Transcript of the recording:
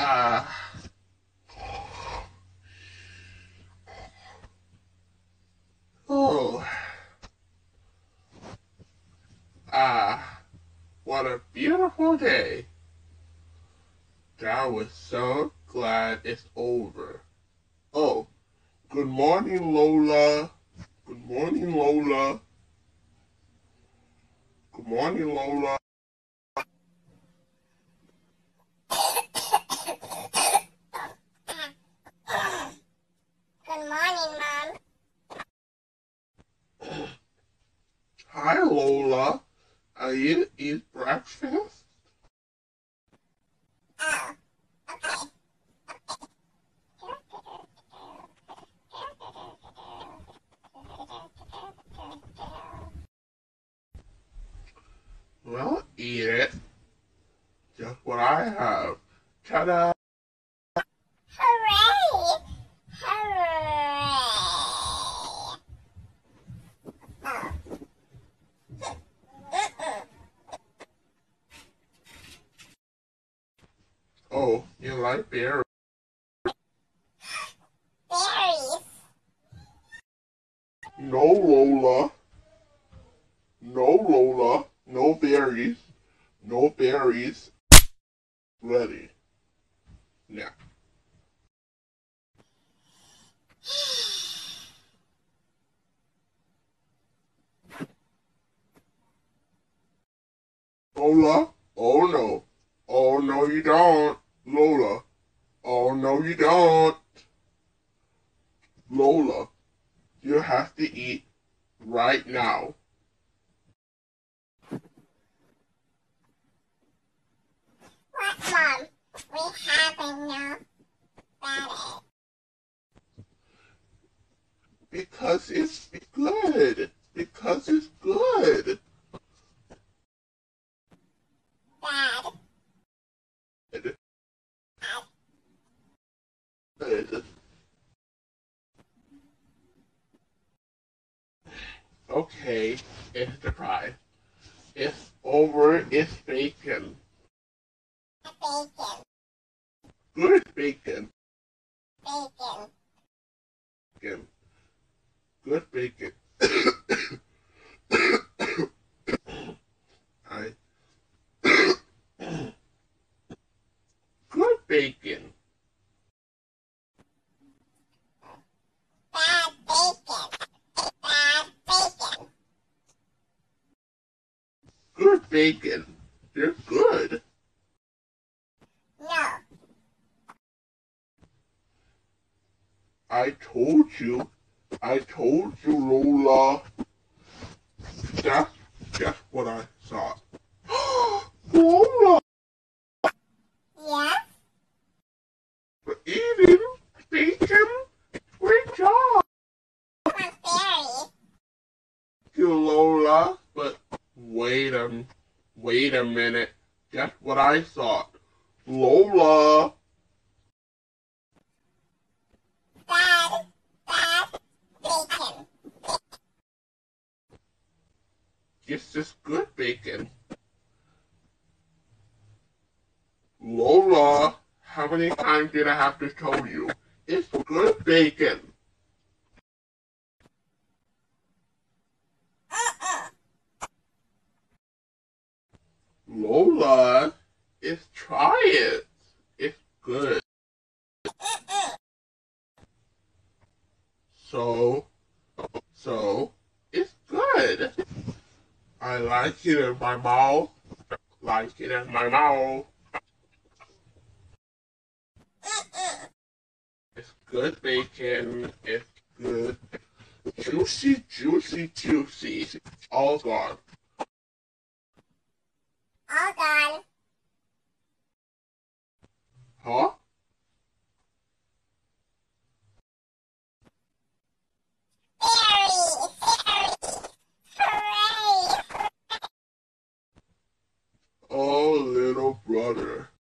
Ah. Oh. Ah. What a beautiful day. I was so glad it's over. Oh, good morning, Lola. Good morning, Lola. Good morning, Lola. Good morning, Mom. Hi, Lola. Are you eat breakfast? Well, eat it. Just what I have. Ta-da! Hooray! Hooray! Oh. Mm-mm. Oh, you like berries? Berries. No, Lola. No, Lola. No berries. No berries. Ready. Now. Lola? Oh no. Oh no you don't. Lola. Oh no you don't. Lola. You have to eat right now. What, Mom? We haven't know about it. Because it's good. Because it's good. Bad. Good. Good. Okay, it's the cry. It's over. It's bacon. Bacon. Good bacon. Bacon. Bacon. Good bacon. I. Good bacon. Bad bacon. Bad bacon. Good bacon. They're good. No. I told you. I told you, Lola. That's just what I thought. Lola, Yes? for eating bacon. Great job, berries? you Lola. But wait a, wait a minute. Just what I thought. Lola, Bad. Bad bacon. good bacon. Lola, how many times did I have to tell you? It's good bacon. It's try it. It's good. So, so, it's good. I like it in my mouth. Like it in my mouth. It's good bacon. It's good. Juicy, juicy, juicy. All gone.